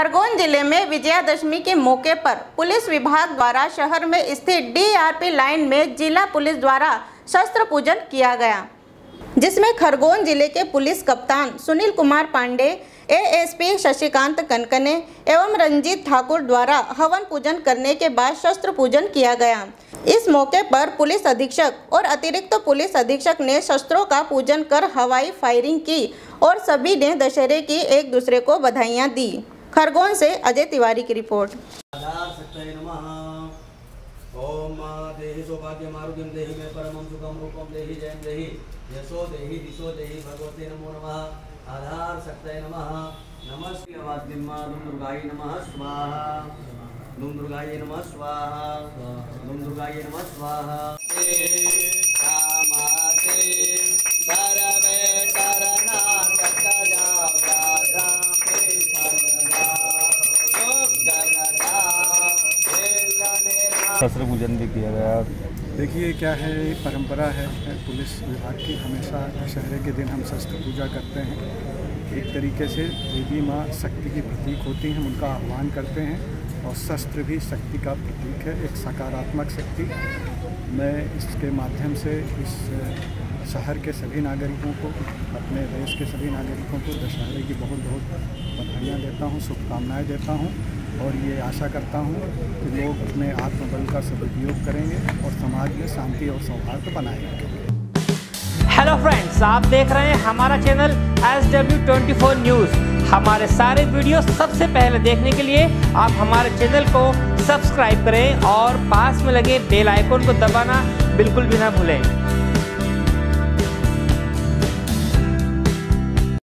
खरगोन ज़िले में विजयादशमी के मौके पर पुलिस विभाग द्वारा शहर में स्थित डीआरपी लाइन में जिला पुलिस द्वारा शस्त्र पूजन किया गया, जिसमें खरगोन ज़िले के पुलिस कप्तान सुनील कुमार पांडे, एएसपी शशिकांत कनकने एवं रंजीत ठाकुर द्वारा हवन पूजन करने के बाद शस्त्र पूजन किया गया। इस मौके पर पुलिस अधीक्षक और अतिरिक्त पुलिस अधीक्षक ने शस्त्रों का पूजन कर हवाई फायरिंग की और सभी ने दशहरे की एक दूसरे को बधाइयाँ दी। खरगोन से अजय तिवारी की रिपोर्ट। ओम देहि सौभाग्यम नमो नमः। आधारशक्तये नमः। नमः। स्वाहा। स्वाहा। स्वाहा। शस्त्र पूजन भी किया गया। देखिए, क्या है, परंपरा है पुलिस विभाग की हमेशा दशहरे के दिन हम शस्त्र पूजा करते हैं। एक तरीके से देवी माँ शक्ति की प्रतीक होती हैं उनका आह्वान करते हैं और शस्त्र भी शक्ति का प्रतीक है, एक सकारात्मक शक्ति। मैं इसके माध्यम से इस शहर के सभी नागरिकों को, अपने देश के सभी नागरिकों को दशहरे की बहुत बहुत बधाइयाँ देता हूँ, शुभकामनाएँ देता हूँ। और ये आशा करता हूँ कि लोग अपने आत्मबल का सदुपयोग करेंगे और समाज में शांति और सौहार्द बनाएँगे। हेलो फ्रेंड्स आप देख रहे हैं हमारा channel S W twenty four news हमारे सारे वीडियो सबसे पहले देखने के लिए आप हमारे चैनल को सब्सक्राइब करें और पास में लगे बेल आइकन को दबाना बिल्कुल भी ना भूलें।